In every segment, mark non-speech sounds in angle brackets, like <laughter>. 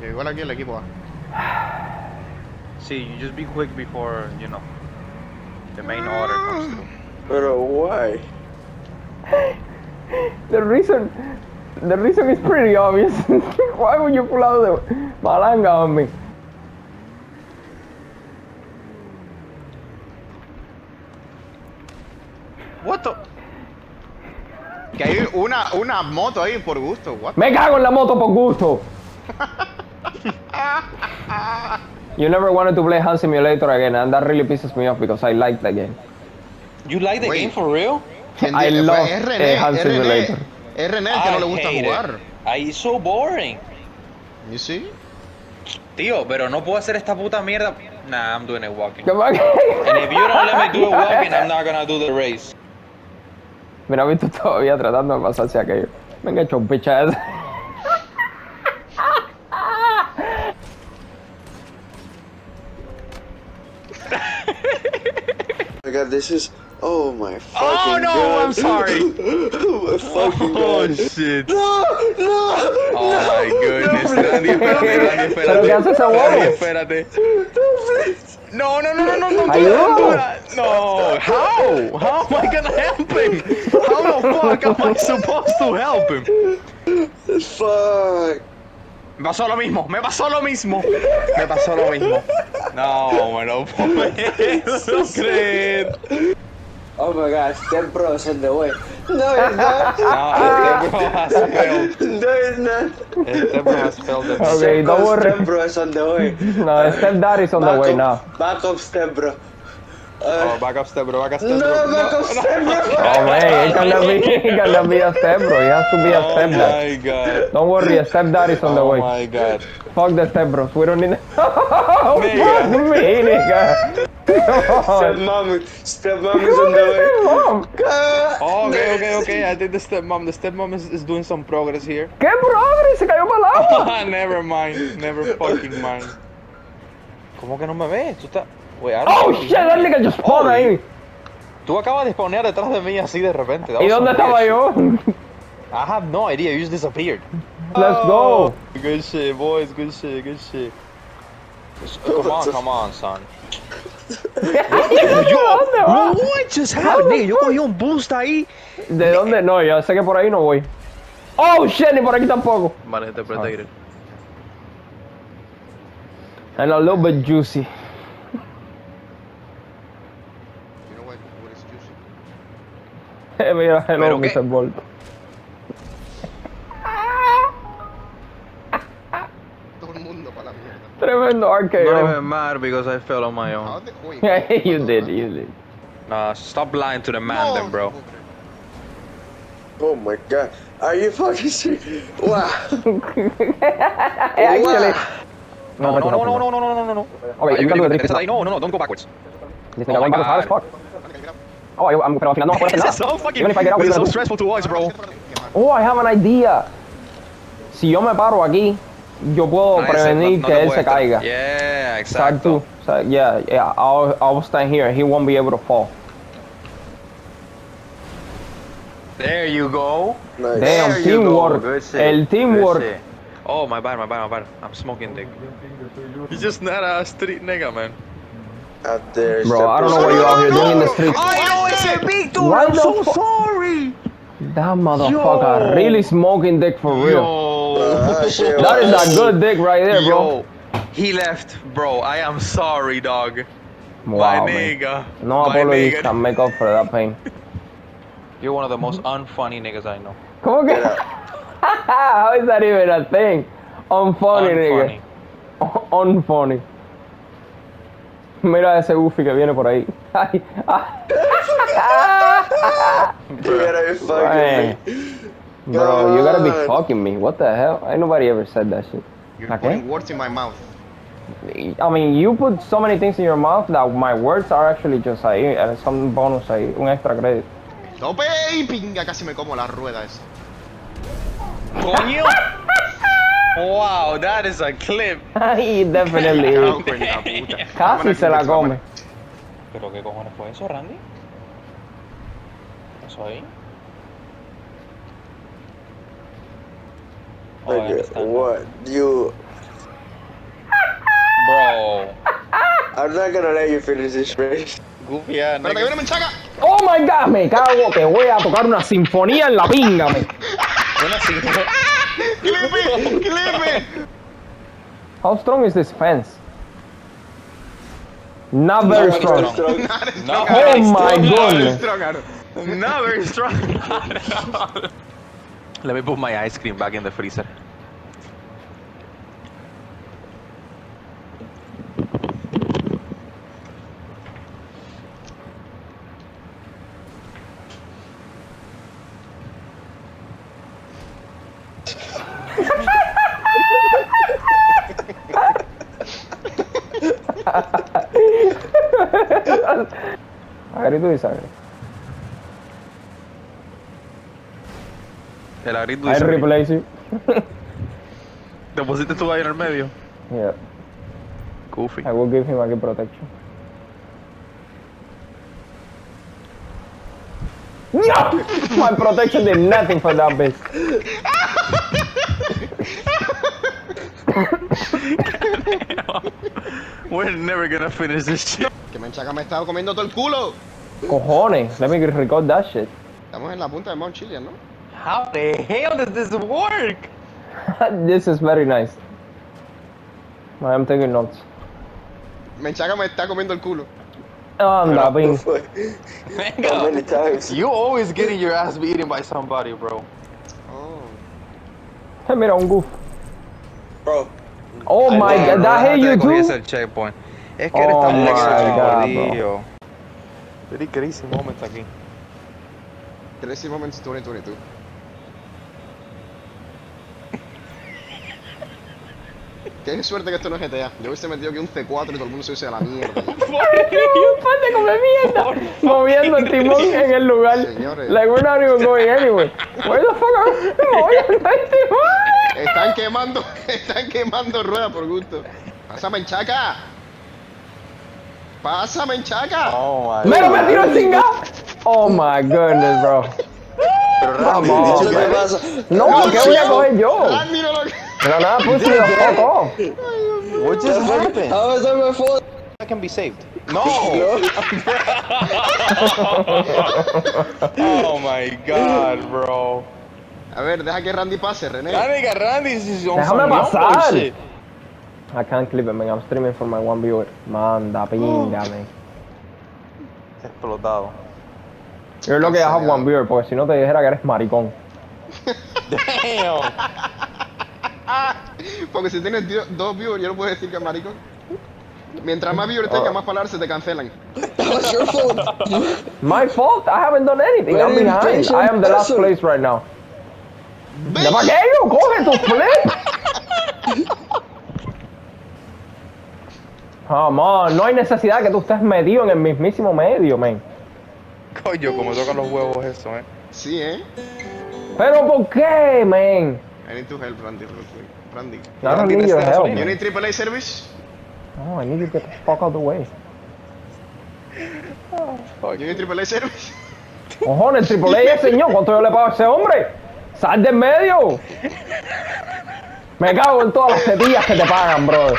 Que igual aquí el equipo A. See, you just be quick before, you know, the main order comes through. Pero why? The reason, the reason is pretty obvious. <laughs> Why would you pull out the malanga on me? What the? Que hay una, una moto ahí por gusto, what? Me cago en la moto por gusto. You never wanted to play Hand Simulator again, and that really pisses me off because I like the game. You like the Wait. game for real? ¿Quién I love, Fue- es René, eh, Hand. Simulator. Es René el que no le gusta jugar. It's so boring. You see? Tío, pero no puedo hacer esta puta mierda. Nah, I'm doing it walking. Come on. And if you don't let me do it <laughs> walking, I'm not gonna do the race. Mira, visto todavía tratando de pasarse aquello. Venga, hecho picha ese. God, this is. Oh my oh, fucking Oh, no, god. I'm sorry. <laughs> oh my fucking <laughs> oh, god. shit. No, no, Oh no, my goodness. no, Randy, espérate, Randy, ¿Pero qué hace ese espérate. huevo? Espérate. No, no, no, no, no, no, do Ayúdalo. that. No, how? How am I gonna help him? How the fuck am I supposed to help him? Fuck. Me pasó lo mismo, me pasó lo mismo. Me pasó lo mismo. No, me lo puedo <laughs> creer. Oh my god, Step Bro is on the way. No, it's not. No, este bro has failed. no, it's not. Bro has failed Okay, don't worry. Step Bro is on the way. No, Step Dad is on the way up, now. Back up, Step Bro. Oh, Uh, back up step, bro, back up step, no, back up, Step Bro. Oh man, it cannot be, it cannot be a step bro. It has to be a Oh step dad. my god. Don't worry, a step dad is on the way. Oh my god. Fuck the step bros. We don't need. oh, <laughs> <laughs> fuck Nigga. me, nigga. Step Come. <laughs> Mom, Step Mom is on the way. Mom, Oh, okay, okay, okay. I think the stepmom, the stepmom is, is doing some progress here. ¿Qué progress? Se cayó para el agua. never mind, never fucking mind. ¿Cómo que no me ves? Tú estás. Wait, Oh know. shit, that nigga just spawned ahí. Tú acabas de spawnear detrás de mí así de repente. That ¿Y dónde estaba yo? <laughs> I have no idea. You just disappeared. Let's go. Good shit, boys. Good shit. Good shit. <laughs> Come on, come on, son. <laughs> ¿Dónde va? What just happened? Nigga, yo cogí un boost ahí. ¿De dónde? No, yo sé que por ahí no voy. Oh shit, ni por aquí tampoco. Vale, interpreted. And a little bit juicy. <laughs> Mira, hello, ¿Pero qué? Mr. Bolt. Todo el mundo para la mierda. Tremendo Not RKO. even mad because I fell on my own. Yeah, <laughs> you did, you did. Nah, stop lying to the man No, then, bro. no puedo creer. Oh my god. Are you fucking serious? <laughs> Wow. Actually. No, no, no, no, no, no, no, no, no, no. Okay, you can do it. This side. No, no, no, don't go backwards. This Oh nigga my going back as hard as God. fuck. Vale, que mira. Oh, yo, I'm, pero al final no me puedo hacer This nada. is so fucking. Even if I get out, This is we're so gonna do- stressful to watch, bro. Oh, I have an idea. Si yo me paro aquí, yo puedo Nice, eh, prevenir no- no que te él se puedes- caiga. Yeah, Exacto. exacto. So, yeah, yeah, I'll, I'll stand here. He won't be able to fall. There you go. Nice. Damn, There you go. teamwork. Good shit. El teamwork. Good shit. Oh, my bad, my bad, my bad. I'm smoking dick. He's just not a street nigga, man. Out there. Bro, Step I don't Bro. know what you out here doing in the streets. I know it's a big dude. Why I'm so sorry. That motherfucker Yo. really smoking dick for real. Yo. Ah, That is a good dick right there, bro. Yo, he left, bro. I am sorry, dog. Wow, my man. nigga. No my apologies nigga. can make up for that pain. <laughs> You're one of the most unfunny niggas I know. ¿Cómo que? <laughs> How is that even a thing? Unfunny, Unfunny. nigga. <laughs> Unfunny. Mira ese Goofy que viene por ahí. Ay, ah. You gotta fucking Man. me. Bro, you gotta be fucking me. What the hell? Ain't nobody ever said that shit. You're Okay. putting words in my mouth. I mean, you put so many things in your mouth that my words are actually just ahí, and some bonus ahí, un extra credit. ¡Tope! Y pinga, casi me como la rueda esa. Coño. <laughs> wow, that is a clip. Ay, definitely. <laughs> Cago is. en la puta. Casi se la come. ¿Pero qué cojones fue eso, Randy? ¿Eso ahí? Oh, Nigga, what? You. Bro. I'm not gonna let you finish this race. Goofy ass que viene Menchaca. Oh my god, me cago, te voy a tocar una sinfonía en la pinga, me. Clippy, Clippy. How strong is this fence? Not very Not strong. very strong. Not No. strong, Oh my Not as goodness. strong, Aaron. Not very strong. <laughs> Let me put my ice cream back in the freezer. Agree to disagree. El agrito I dice. replace you. Te pusiste ahí en el medio. Yeah, Goofy. I will give him a good protection. No! My protection did nothing for that bitch. <laughs> We're never gonna finish this shit. Que Menchaca me ha estado comiendo todo el culo. Cojones, let me record that shit. Estamos en la punta de Mount Chiliad, ¿no? How the hell does this work? <laughs> this is very nice. I am taking notes. Menchaca me está comiendo el culo. Anda, ping. How many times? You always getting your ass beaten by somebody, bro. Oh. Mira, un goof. Bro, Oh my god, that hit you too? ese checkpoint. Es que Oh eres tan my extra, God, jodido. Very crazy moment aquí. Crazy Moments 2022. Qué suerte que esto no es GTA. Yo hubiese metido aquí un C4 y todo el mundo se hubiese a la mierda. <laughs> Y un pate come mierda moviendo el timón en el lugar. Señores. Like we're not even going anywhere. Where the fuck are we <laughs> moviendo el timón? Están quemando, están quemando ruedas por gusto. Pásame en chaca. Pásame en chaca. Oh my Mira, me tiró el chingado. Oh my goodness, bro. Come on, ¿qué pasa? No, ¿qué voy a coger yo? Ah, lo que. Pero nada, push me the fuck off. What just happened? How is that my fault? I can be saved. No! No. <laughs> oh my god, bro. A ver, deja que Randy pase, René. That nigga Randy on Déjame pasar. shit. I can't clip it, man. I'm streaming for my one viewer. Manda pinga, man. Explotado. You're lucky I have one viewer, porque si no te dijera que eres maricón. <laughs> Damn. <laughs> Porque si tienes dos viewers, yo no puedo decir que es maricón. Mientras más viewers tengas, Oh. más palabras se te cancelan. Your fault. My fault? I haven't done anything. I'm behind. I am the last place right now. Bitch. ¿De paquillo? ¡Coge tu flip! Come on, no hay necesidad que tú estés metido en el mismísimo medio, man. Coño, como tocan los huevos eso, eh. Sí, ¿eh? ¿Pero por qué, man? I need to help Randy real quick. Randy. I don't need your help, You need AAA service? No, I need you to get the fuck out of the way. You need AAA service? Cojones, triple A, señor, ¿cuánto yo le pago a ese hombre? ¡Sal del medio! Me cago en todas las tetillas que te pagan, brother.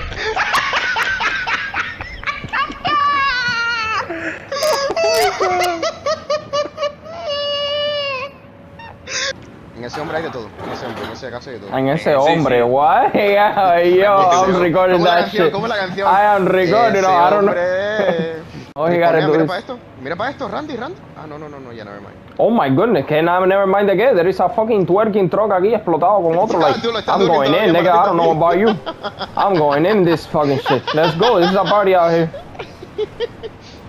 Ese hombre hay de todo. En ese hombre, en ese caso hay de todo. En ese Sí, hombre, <laughs> sí. what? Yeah, yo, I'm recording ¿Cómo la that canción? shit. ¿Cómo la canción? I am recording, no, I don't know. gotta Mira, para esto. Mira para esto, Randy, Randy. Ah, no, no, no, no, ya never mind. Oh my goodness, can I never mind the game? There is a fucking twerking truck aquí explotado con <laughs> otro. Like, I'm going in, nigga. I don't know about you. <laughs> I'm going in this fucking shit. Let's go. This is a party out here.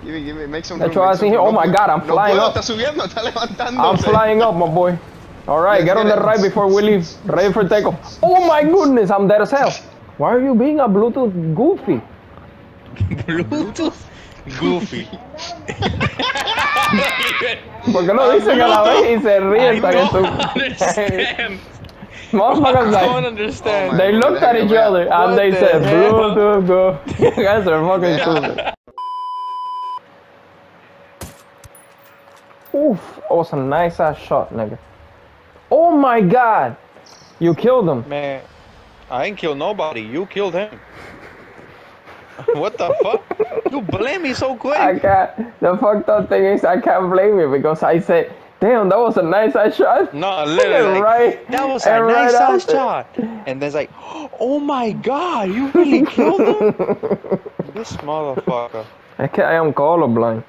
Give me, give me, make some room, make some here. room. Oh my No God, I'm puedo, flying no up. puedo, está subiendo, está levantando. I'm flying up, my boy. All right, Let's get on the ride before we leave. Ready for takeoff. Oh my goodness, I'm dead as hell. Why are you being a Bluetooth goofy? Bluetooth. Goofy. ¿Por qué lo dicen a la vez y se I ríen don't <laughs> understand. <laughs> Motherfuckers I don't understand. they looked at each other and What they the said, hell? Bluetooth goofy. You guys are fucking stupid. Oof, that was a nice ass shot, nigga. Oh my god! You killed him. Man, I ain't killed nobody. You killed him. <laughs> what the fuck? You blame me so quick. I can't. The fucked up thing is I can't blame you because I said, "Damn, that was a nice ass shot." <laughs> No, literally. right. That was a right nice ass shot. And then it's like, <gasps> oh my god, you really killed him? <laughs> this motherfucker. Es que I am colorblind.